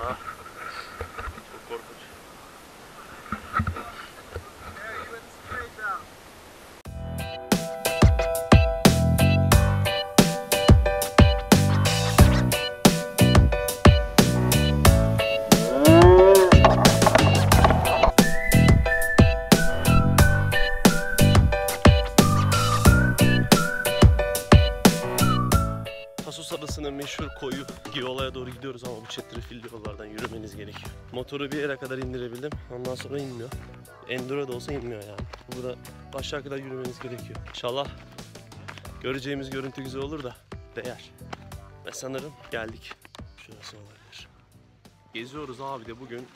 off. Adası'nın meşhur koyu Giola'ya doğru gidiyoruz ama bu çetrefilli yollardan yürümeniz gerekiyor. Motoru bir yere kadar indirebildim. Ondan sonra inmiyor. Enduro da olsa inmiyor yani. Burada aşağı kadar yürümeniz gerekiyor. İnşallah göreceğimiz görüntü güzel olur da değer. Ve sanırım geldik. Şurası olabilir. Geziyoruz abi de bugün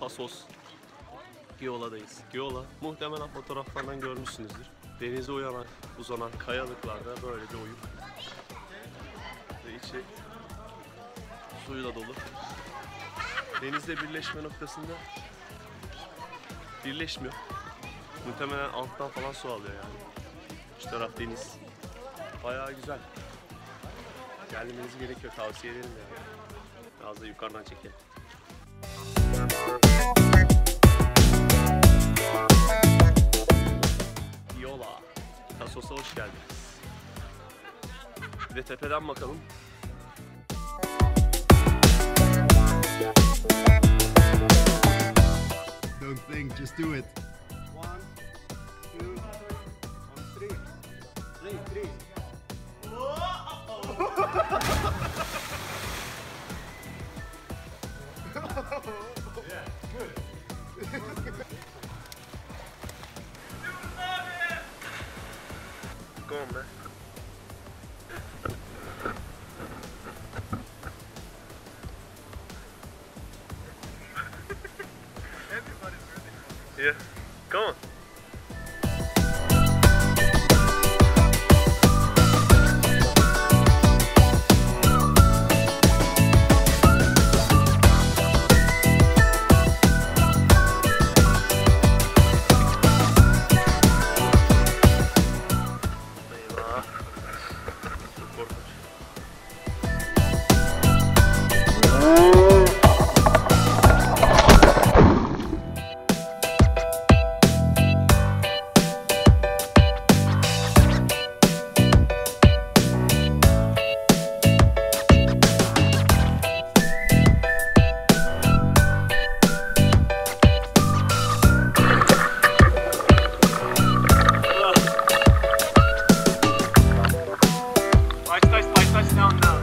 Tasos Giola'dayız. Giola muhtemelen fotoğraflardan görmüşsünüzdür. Denize uyanan, uzanan kayalıklarda böyle bir oyuk içi suyla dolu. Denizle birleşme noktasında birleşmiyor. Muhtemelen alttan falan su alıyor yani. Şu taraf deniz. Bayağı güzel. Gelmeniz gerekiyor. Tavsiye ederim yani. Biraz da yukarıdan çekelim. Yola. Tasos'a hoş geldiniz. Bir de tepeden bakalım. Don't just do it. Yeah, come on. Eyvah. touchdown now.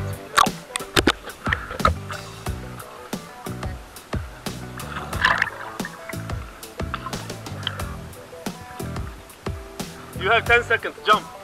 You have 10 seconds, jump.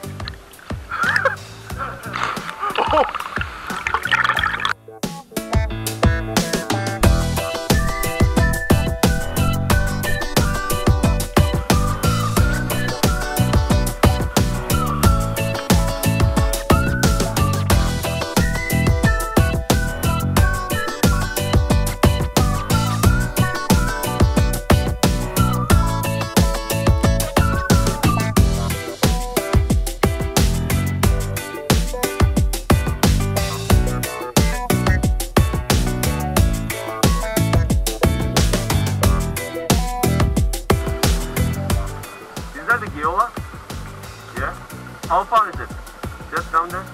down there?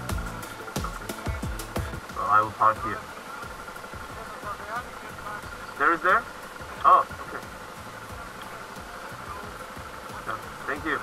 Okay. So I will park here. There is there? Oh, okay. Thank you.